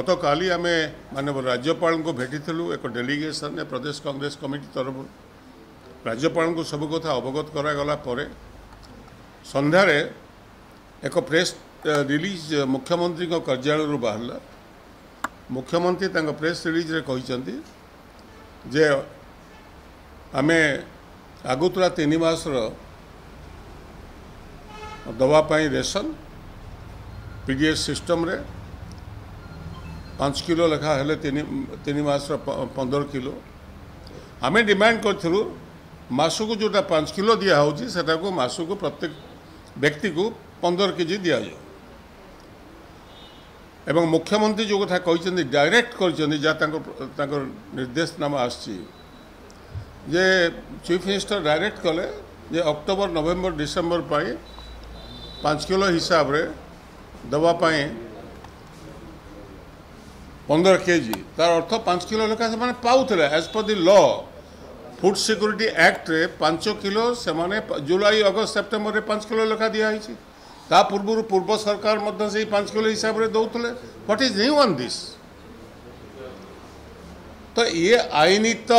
গতকালি আমি মানব রাজ্যপাল ভেটি এক ডেলিগেসন প্রদেশ কংগ্রেস কমিটি তরফ রাজ্যপাল সব কথা অবগত করা পরে সন্ধ্যায় এক প্রেস রিলিজ মুখ্যমন্ত্রী কার্যালয় বাহারা মুখ্যমন্ত্রী তাঁর প্রেস রিলিজে কিন্তু যে আমি আগুতরা তিন মাসর দেওয়া রেসন পিডিএস সিস্টমরে ପାଞ୍ଚ କିଲୋ ଲେଖା ହେଲେ ତିନି ତିନି ମାସର ପନ୍ଦର କିଲୋ ଆମେ ଡିମାଣ୍ଡ କରିଥିଲୁ ମାସକୁ ଯେଉଁଟା ପାଞ୍ଚ କିଲୋ ଦିଆହେଉଛି ସେଟାକୁ ମାସକୁ ପ୍ରତ୍ୟେକ ବ୍ୟକ୍ତିକୁ ପନ୍ଦର କେଜି ଦିଆଯାଉ ଏବଂ ମୁଖ୍ୟମନ୍ତ୍ରୀ ଯେଉଁ କଥା କହିଛନ୍ତି ଡାଇରେକ୍ଟ କରିଛନ୍ତି ଯାହା ତାଙ୍କ ତାଙ୍କର ନିର୍ଦ୍ଦେଶନାମା ଆସିଛି ଯେ ଚିଫ୍ ମିନିଷ୍ଟର ଡାଇରେକ୍ଟ କଲେ ଯେ ଅକ୍ଟୋବର ନଭେମ୍ବର ଡିସେମ୍ବର ପାଇଁ ପାଞ୍ଚ କିଲୋ ହିସାବରେ ଦେବା ପାଇଁ ପନ୍ଦର କେଜି ତାର ଅର୍ଥ ପାଞ୍ଚ କିଲୋ ଲେଖା ସେମାନେ ପାଉଥିଲେ as per the law food security অ্যাক্টে পাঁচ কিলো সেমানে জুলাই অগস্ট সেপ্টেম্বরে পাঁচ কিলো লেখা দিয়া হয়েছে তা পূর্বর পূর্ব সরকার মধ্যে সেই পাঁচ কিলো হিসাবে দৌলে what is new on this তো ইয়ে আইনিত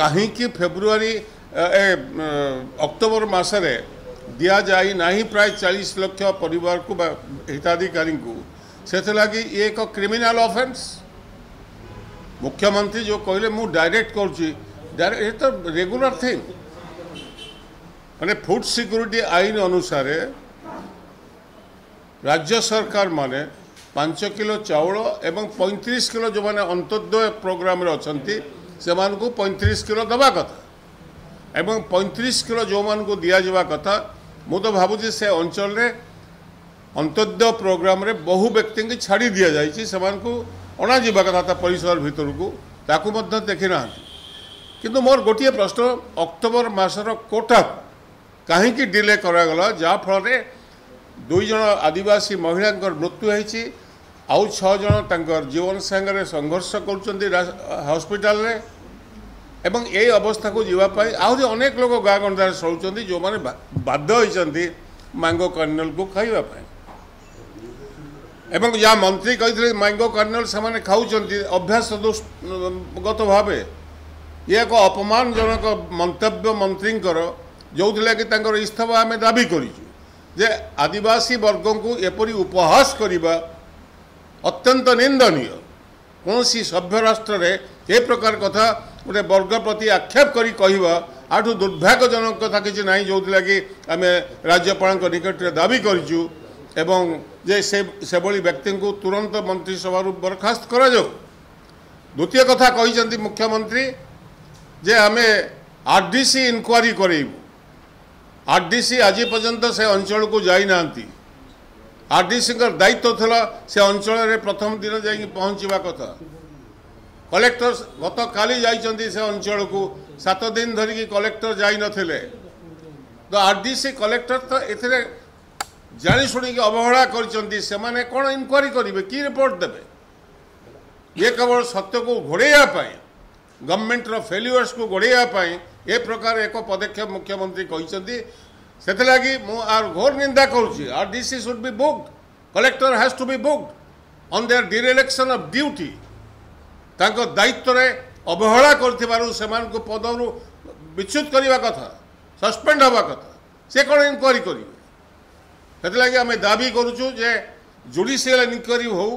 কাহিকি ফেব্রুয়ারি অক্টোবর মাসরে দিয়া যাই না প্রায় চাশ লক্ষ পরিবার হিতাধিকারী ସେଥିଲାଗି ଇଏ ଏକ କ୍ରିମିନାଲ୍ ଅଫେନ୍ସ ମୁଖ୍ୟମନ୍ତ୍ରୀ ଯେଉଁ କହିଲେ ମୁଁ ଡାଇରେକ୍ଟ କରୁଛି ଡାଇରେକ୍ଟ ଏ ତ ରେଗୁଲାର ଥିଙ୍ଗ ମାନେ ଫୁଡ୍ ସିକ୍ୟୁରିଟି ଆଇନ ଅନୁସାରେ ରାଜ୍ୟ ସରକାରମାନେ ପାଞ୍ଚ କିଲୋ ଚାଉଳ ଏବଂ ପଇଁତିରିଶ କିଲୋ ଯେଉଁମାନେ ଅନ୍ତୋଦୟ ପ୍ରୋଗ୍ରାମରେ ଅଛନ୍ତି ସେମାନଙ୍କୁ ପଇଁତିରିଶ କିଲୋ ଦେବା କଥା ଏବଂ ପଇଁତିରିଶ କିଲୋ ଯେଉଁମାନଙ୍କୁ ଦିଆଯିବା କଥା ମୁଁ ତ ଭାବୁଛି ସେ ଅଞ୍ଚଳରେ ଅନ୍ତୋଦୟ ପ୍ରୋଗ୍ରାମରେ ବହୁ ବ୍ୟକ୍ତିଙ୍କୁ ଛାଡ଼ି ଦିଆଯାଇଛି ସେମାନଙ୍କୁ ଅଣାଯିବା କଥା ତା ପରିସର ଭିତରକୁ ତାକୁ ମଧ୍ୟ ଦେଖିନାହାନ୍ତି କିନ୍ତୁ ମୋର ଗୋଟିଏ ପ୍ରଶ୍ନ ଅକ୍ଟୋବର ମାସର କୋଟା କାହିଁକି ଡିଲେ କରାଗଲା ଯାହାଫଳରେ ଦୁଇ ଜଣ ଆଦିବାସୀ ମହିଳାଙ୍କର ମୃତ୍ୟୁ ହୋଇଛି ଆଉ ଛଅ ଜଣ ତାଙ୍କର ଜୀବନ ସାଙ୍ଗରେ ସଂଘର୍ଷ କରୁଛନ୍ତି ହସ୍ପିଟାଲରେ ଏବଂ ଏଇ ଅବସ୍ଥାକୁ ଯିବା ପାଇଁ ଆହୁରି ଅନେକ ଲୋକ ଗାଁ ଗଣ୍ଡାରେ ଶୋଉଛନ୍ତି ଯେଉଁମାନେ ବାଧ୍ୟ ହୋଇଛନ୍ତି ମାଙ୍ଗ କର୍ଣ୍ଣଲକୁ ଖାଇବା ପାଇଁ ଏବଂ ଯାହା ମନ୍ତ୍ରୀ କହିଥିଲେ ମାଙ୍ଗୋ କର୍ଣ୍ଣଲ ସେମାନେ ଖାଉଛନ୍ତି ଅଭ୍ୟାସ ଗତ ଭାବେ ଇଏ ଏକ ଅପମାନଜନକ ମନ୍ତବ୍ୟ ମନ୍ତ୍ରୀଙ୍କର ଯେଉଁଥିଲାଗି ତାଙ୍କର ଇସ୍ତଫା ଆମେ ଦାବି କରିଛୁ ଯେ ଆଦିବାସୀ ବର୍ଗଙ୍କୁ ଏପରି ଉପହାସ କରିବା ଅତ୍ୟନ୍ତ ନିନ୍ଦନୀୟ କୌଣସି ସଭ୍ୟ ରାଷ୍ଟ୍ରରେ ଏ ପ୍ରକାର କଥା ଗୋଟେ ବର୍ଗ ପ୍ରତି ଆକ୍ଷେପ କରି କହିବା ଆଠୁ ଦୁର୍ଭାଗ୍ୟଜନକ କଥା କିଛି ନାହିଁ ଯେଉଁଥିଲାଗି ଆମେ ରାଜ୍ୟପାଳଙ୍କ ନିକଟରେ ଦାବି କରିଛୁ ଏବଂ ଯେ ସେ ସେଭଳି ବ୍ୟକ୍ତିଙ୍କୁ ତୁରନ୍ତ ମନ୍ତ୍ରିସଭାରୁ ବରଖାସ୍ତ କରାଯାଉ ଦ୍ୱିତୀୟ କଥା କହିଛନ୍ତି ମୁଖ୍ୟମନ୍ତ୍ରୀ ଯେ ଆମେ ଆର୍ ଡି ସି ଇନକ୍ୱାରି କରେଇବୁ ଆର୍ ଡି ସି ଆଜି ପର୍ଯ୍ୟନ୍ତ ସେ ଅଞ୍ଚଳକୁ ଯାଇନାହାନ୍ତି ଆର୍ ଡି ସିଙ୍କର ଦାୟିତ୍ୱ ଥିଲା ସେ ଅଞ୍ଚଳରେ ପ୍ରଥମ ଦିନ ଯାଇକି ପହଞ୍ଚିବା କଥା କଲେକ୍ଟର ଗତକାଲି ଯାଇଛନ୍ତି ସେ ଅଞ୍ଚଳକୁ ସାତ ଦିନ ଧରିକି କଲେକ୍ଟର ଯାଇନଥିଲେ ତ ଆର୍ ଡି ସି କଲେକ୍ଟର ତ ଏଥିରେ ଜାଣିଶୁଣିକି ଅବହେଳା କରିଛନ୍ତି ସେମାନେ କ'ଣ ଇନକ୍ୱାରି କରିବେ କି ରିପୋର୍ଟ ଦେବେ ଇଏ କେବଳ ସତ୍ୟକୁ ଘୋଡ଼େଇବା ପାଇଁ ଗଭର୍ଣ୍ଣମେଣ୍ଟର ଫେଲ୍ୟୁଅର୍ସକୁ ଘୋଡ଼େଇବା ପାଇଁ ଏ ପ୍ରକାର ଏକ ପଦକ୍ଷେପ ମୁଖ୍ୟମନ୍ତ୍ରୀ କହିଛନ୍ତି ସେଥିଲାଗି ମୁଁ ଆର ଘୋର ନିନ୍ଦା କରୁଛି R D C should be booked collector has to be booked on their dereliction of duty ତାଙ୍କ ଦାୟିତ୍ୱରେ ଅବହେଳା କରିଥିବାରୁ ସେମାନଙ୍କୁ ପଦରୁ ବିଚ୍ୟୁତ କରିବା କଥା ସସ୍ପେଣ୍ଡ ହେବା କଥା ସେ କ'ଣ ଇନକ୍ୱାରି କରିବେ ସେଥିଲାଗି ଆମେ ଦାବି କରୁଛୁ ଯେ ଜୁଡ଼ିସିଆଲ ଇନକ୍ୱାରି ହେଉ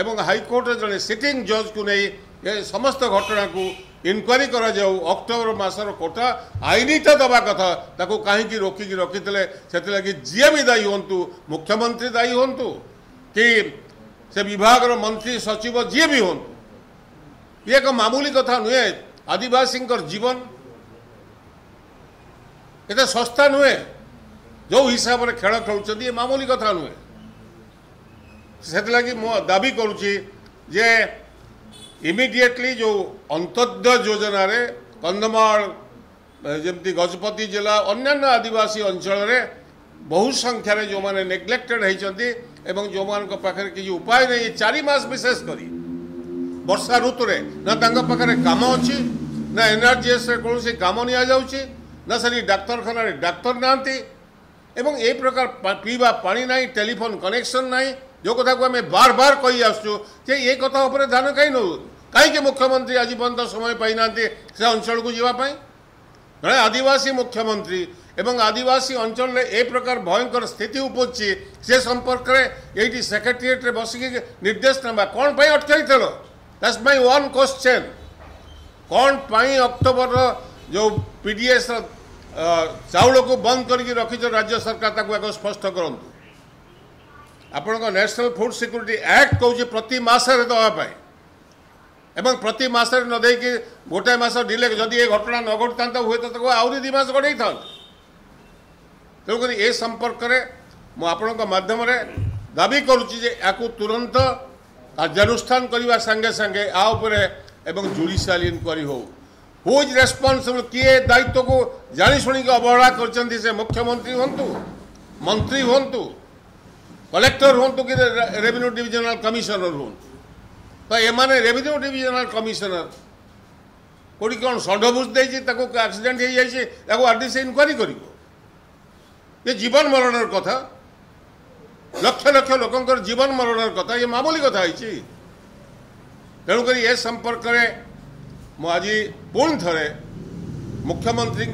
ଏବଂ ହାଇକୋର୍ଟର ଜଣେ ସିଟିଂ ଜଜ୍କୁ ନେଇ ଏ ସମସ୍ତ ଘଟଣାକୁ ଇନକ୍ୱାରି କରାଯାଉ ଅକ୍ଟୋବର ମାସର କୋଟା ଆଇନିତ ଦେବା କଥା ତାକୁ କାହିଁକି ରୋକିକି ରଖିଥିଲେ ସେଥିଲାଗି ଯିଏ ବି ଦାୟୀ ହୁଅନ୍ତୁ ମୁଖ୍ୟମନ୍ତ୍ରୀ ଦାୟୀ ହୁଅନ୍ତୁ କି ସେ ବିଭାଗର ମନ୍ତ୍ରୀ ସଚିବ ଯିଏ ବି ହୁଅନ୍ତୁ ଇଏ ଏକ ମାମୁଲି କଥା ନୁହେଁ ଆଦିବାସୀଙ୍କର ଜୀବନ ଏତେ ଶସ୍ତା ନୁହେଁ ଯେଉଁ ହିସାବରେ ଖେଳ ଖେଳୁଛନ୍ତି ଏ ମାମୁଲି କଥା ନୁହେଁ ସେଥିଲାଗି ମୁଁ ଦାବି କରୁଛି ଯେ ଇମିଡ଼ିଏଟଲି ଯେଉଁ ଅନ୍ତୋଦୟ ଯୋଜନାରେ କନ୍ଧମାଳ ଯେମିତି ଗଜପତି ଜିଲ୍ଲା ଅନ୍ୟାନ୍ୟ ଆଦିବାସୀ ଅଞ୍ଚଳରେ ବହୁ ସଂଖ୍ୟାରେ ଯେଉଁମାନେ ନେଗ୍ଲେକ୍ଟେଡ଼ ହୋଇଛନ୍ତି ଏବଂ ଯେଉଁମାନଙ୍କ ପାଖରେ କିଛି ଉପାୟ ନାହିଁ ଚାରି ମାସ ବିଶେଷ କରି ବର୍ଷା ଋତୁରେ ନା ତାଙ୍କ ପାଖରେ କାମ ଅଛି ନା ଏନ୍ଆର୍ଜିଏସ୍ରେ କୌଣସି କାମ ନିଆଯାଉଛି ନା ସେଠି ଡାକ୍ତରଖାନାରେ ଡାକ୍ତର ନାହାନ୍ତି ଏବଂ ଏ ପ୍ରକାର ପିଇବା ପାଣି ନାହିଁ ଟେଲିଫୋନ୍ କନେକ୍ସନ୍ ନାହିଁ ଯେଉଁ କଥାକୁ ଆମେ ବାର ବାର କହି ଆସୁଛୁ ଯେ ଏ କଥା ଉପରେ ଧ୍ୟାନ କାହିଁ ନେଉ କାହିଁକି ମୁଖ୍ୟମନ୍ତ୍ରୀ ଆଜି ପର୍ଯ୍ୟନ୍ତ ସମୟ ପାଇନାହାନ୍ତି ସେ ଅଞ୍ଚଳକୁ ଯିବା ପାଇଁ ଜଣେ ଆଦିବାସୀ ମୁଖ୍ୟମନ୍ତ୍ରୀ এবং আদিবাসী অঞ্চলে এই প্রকার ভয়ঙ্কর স্থিতি উপজছে সে সম্পর্কে এইটি সেক্রেটারিয়েটরে বসিকি নির্দেশ নেবা কোণ পাই অটকাই দ্যাটস মাই ওয়ান কোশ্চেন কোণ পাই অক্টোবর যে পিডিএস ଚାଉଳକୁ ବନ୍ଦ କରିକି ରଖିଛ ରାଜ୍ୟ ସରକାର ତାକୁ ଆଗ ସ୍ପଷ୍ଟ କରନ୍ତୁ ଆପଣଙ୍କ ନ୍ୟାସନାଲ୍ ଫୁଡ଼୍ ସିକ୍ୟୁରିଟି ଆକ୍ଟ କହୁଛି ପ୍ରତି ମାସରେ ଦେବା ପାଇଁ ଏବଂ ପ୍ରତି ମାସରେ ନ ଦେଇକି ଗୋଟାଏ ମାସ ଡିଲେ ଯଦି ଏ ଘଟଣା ନ ଘଟିଥାନ୍ତା ହୁଏତ ତାକୁ ଆହୁରି ଦୁଇ ମାସ ଗଡ଼େଇଥାନ୍ତି ତେଣୁକରି ଏ ସମ୍ପର୍କରେ ମୁଁ ଆପଣଙ୍କ ମାଧ୍ୟମରେ ଦାବି କରୁଛି ଯେ ଏହାକୁ ତୁରନ୍ତ କାର୍ଯ୍ୟାନୁଷ୍ଠାନ କରିବା ସାଙ୍ଗେ ସାଙ୍ଗେ ଏହା ଉପରେ ଏବଂ ଜୁଡ଼ିସିଆଲ ଇନ୍କ୍ୱାରି ହେଉ হু ইজ রেসপন্সিবল কিয়ে দায়িত্বକୁ ଜାଣିଶୁଣିକି ଅବହେଳା କରିଛନ୍ତି ସେ ମୁଖ୍ୟମନ୍ତ୍ରୀ ହୁଅନ୍ତୁ ମନ୍ତ୍ରୀ ହୁଅନ୍ତୁ କଲେକ୍ଟର ହୁଅନ୍ତୁ କି ରେଭିନ୍ୟୁ ଡିଭିଜନାଲ କମିଶନର ହୁଅନ୍ତୁ ତ ଏମାନେ ରେଭିନ୍ୟୁ ଡିଭିଜନାଲ କମିଶନର କେଉଁଠି କ'ଣ ଷଣ୍ଢ ଭୁଷ ଦେଇଛି ତାକୁ ଆକ୍ସିଡେଣ୍ଟ ହେଇଯାଇଛି ତାକୁ ଆର୍ ଡି ସି ଇନକ୍ୱାରି କରିବ ଏ ଜୀବନ ମରଣର କଥା ଲକ୍ଷ ଲକ୍ଷ ଲୋକଙ୍କର ଜୀବନ ମରଣର କଥା ଇଏ ମାମୁଲି କଥା ହେଇଛି ତେଣୁକରି ଏ ସମ୍ପର୍କରେ मुझे पुणी थे मुख्यमंत्री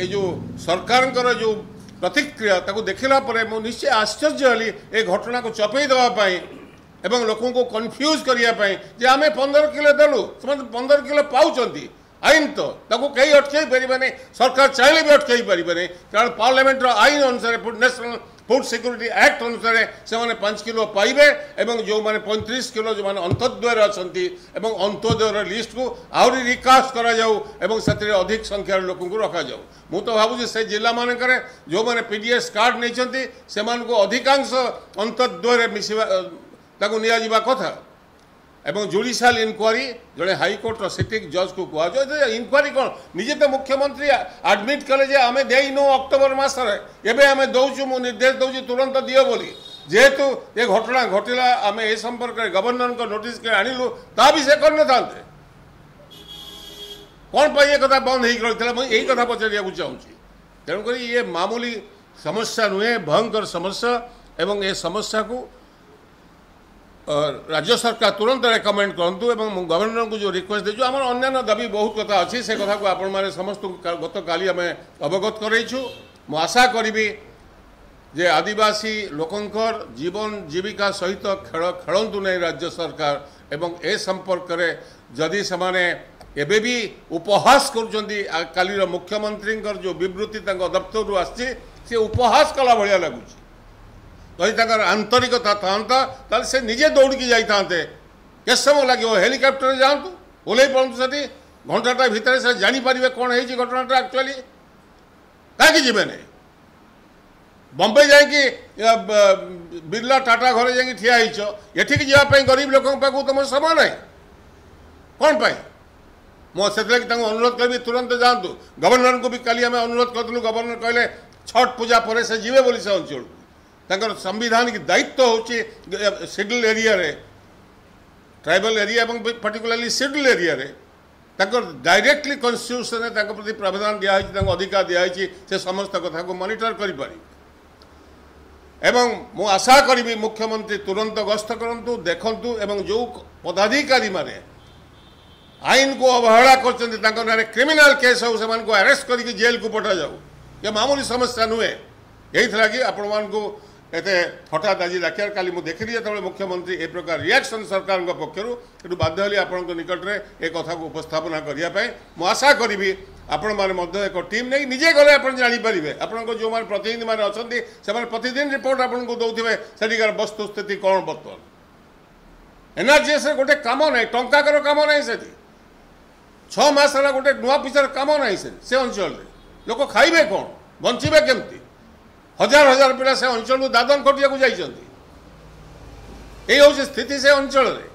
ये जो सरकार जो प्रतिक्रिया देखला मुझे आश्चर्य हली ये घटना को चपेई देवाई एवं लोक कन्फ्यूज करने आम पंदर किलो देलु समझ पंदर किलो पाँच आईन तो कहीं अटकई पारे सरकार चाहिए भी अटकई पारे नहीं कारण पार्लमेंटर आईन अनुसार नैशनाल ফুড সিকুরিটি আক্ট অনুসারে সে পাঁচ কিলো পাইবে এবং যে পঁয়ত্রিশ কিলো যে অন্তর্দ্বয়ের অনেক এবং অন্তর্দ্বয়ের লিষ্টকু আহরি রিকাস্ট করা যাও এবং সেটি অধিক সংখ্যার লোক রখা যাও মু তো ভাবুছি সেই জেলা মানকরে যে পিডিএস কার্ড নিয়েছেন সে অধিকাংশ অন্তর্দ্বয়ের মিশিবা তাকে নিয়ে কথা এবং জুরি শাল ইনকোয়ারি যে হাই কোর্ট আর সিটিজ জাজ কো কোয়া জো ইনকোয়ারি কোন নিজে তে মুখ্যমন্ত্রী অ্যাডমিট করলে যে আমি দেই নো অক্টোবর মাসারে এবে আমি দাউ চু মু নির্দেশ দাউ জি তুরন্ত দিও বলি যেহেতু এ ঘটনা ঘটিলা আমি এই সম্পর্কে গভর্নর কো নোটিস করে আনিলো তাবি সে করনে থানতে কোন পাই এ কথা বন্ধ হই গড়তেলা মই এই কথা পছিয়ে বুঝাওছি তেন কই এ মামুলি সমস্যা নয়ে ভয়ঙ্কর সমস্যা এবং এ সমস্যা কো রাজ্য সরকার তুরন্ত রেকমেন্ড করতু এবং গভর্নরকে যে রিকোয়েস্ট দিয়েছু আমার অন্যান্য দাবি বহুত কথা অছি সে কথা আপন মানে সমস্ত গতকালি আমি অবগত করাইছু মু আশা করিবি যে আদিবাসী লোকঙ্কর জীবন জীবিকা সহিত খেল খেলতু নাই রাজ্য সরকার এবং এ সম্পর্করে যদি সেমানে এবে বি উপহাস করছেন কালির মুখ্যমন্ত্রীঙ্কর যে বিবৃতি তাঙ্ক দপ্তরু আসছে সে উপহাস কলা ভাগ লাগুছে जदि तो तक आंतरिकता था से निजे दौड़ी जाते के समय लगे हेलिकप्टर जातु ओल्ल पड़ू से तो घंटाटा भितर से जापर कौन है घटनाटा आकचुअली कहीं जीवे नहीं बम्बे जाकि बिर्ला टाटा घर जा ठिया होठिक गरीब लोक तुम समय ना कौन पाई मुझे अनुरोध करी तुरंत जातु गवर्नर को भी कल अनुरोध करूँ गवर्नर कहले छठ पूजा पर जीवे बोली से अंचल को ତାଙ୍କର ସାମ୍ବିଧାନିକ ଦାୟିତ୍ୱ ହେଉଛି ସିଡଲ୍ ଏରିଆରେ ଟ୍ରାଇବାଲ୍ ଏରିଆ ଏବଂ ପର୍ଟିକୁଲାରଲି ସିଡଲ୍ ଏରିଆରେ ତାଙ୍କର ଡାଇରେକ୍ଟଲି କନଷ୍ଟିଟ୍ୟୁସନରେ ତାଙ୍କ ପ୍ରତି ପ୍ରାବଧାନ ଦିଆହେଇଛି ତାଙ୍କୁ ଅଧିକାର ଦିଆହେଇଛି ସେ ସମସ୍ତ କଥାକୁ ମନିଟର କରିପାରିବେ ଏବଂ ମୁଁ ଆଶା କରିବି ମୁଖ୍ୟମନ୍ତ୍ରୀ ତୁରନ୍ତ ଗସ୍ତ କରନ୍ତୁ ଦେଖନ୍ତୁ ଏବଂ ଯେଉଁ ପଦାଧିକାରୀମାନେ ଆଇନକୁ ଅବହେଳା କରୁଛନ୍ତି ତାଙ୍କ ନାଁରେ କ୍ରିମିନାଲ କେସ୍ ହେଉ ସେମାନଙ୍କୁ ଆରେଷ୍ଟ କରିକି ଜେଲ୍କୁ ପଠାଯାଉ ଏ ମାମୁଲି ସମସ୍ୟା ନୁହେଁ ଏଇଥିଲାଗି ଆପଣମାନଙ୍କୁ ଏତେ ହଠାତ୍ ଆଜି ରାକ୍ଷାର କାଲି ମୁଁ ଦେଖିଲି ଯେତେବେଳେ ମୁଖ୍ୟମନ୍ତ୍ରୀ ଏ ପ୍ରକାର ରିଆକ୍ସନ୍ ସରକାରଙ୍କ ପକ୍ଷରୁ ଏଠୁ ବାଧ୍ୟ ହେଲି ଆପଣଙ୍କ ନିକଟରେ ଏ କଥାକୁ ଉପସ୍ଥାପନା କରିବା ପାଇଁ ମୁଁ ଆଶା କରିବି ଆପଣମାନେ ମଧ୍ୟ ଏକ ଟିମ୍ ନେଇ ନିଜେ ଗଲେ ଆପଣ ଜାଣିପାରିବେ ଆପଣଙ୍କ ଯେଉଁମାନେ ପ୍ରତିନିଧିମାନେ ଅଛନ୍ତି ସେମାନେ ପ୍ରତିଦିନ ରିପୋର୍ଟ ଆପଣଙ୍କୁ ଦେଉଥିବେ ସେଠିକାର ବସ୍ତୁସ୍ଥିତି କ'ଣ ବର୍ତ୍ତମାନ ଏନ୍ଆର୍ଜିଏସ୍ରେ ଗୋଟେ କାମ ନାହିଁ ଟଙ୍କାକର କାମ ନାହିଁ ସେଠି ଛଅ ମାସ ହେଲା ଗୋଟେ ନୂଆ ପିସାର କାମ ନାହିଁ ସେ ସେ ଅଞ୍ଚଳରେ ଲୋକ ଖାଇବେ କ'ଣ ବଞ୍ଚିବେ କେମିତି ହଜାର ହଜାର ପିଲା ସେ ଅଞ୍ଚଳକୁ ଦାଦନ ଖଟିବାକୁ ଯାଇଛନ୍ତି ଏଇ ହେଉଛି ସ୍ଥିତି ସେ ଅଞ୍ଚଳରେ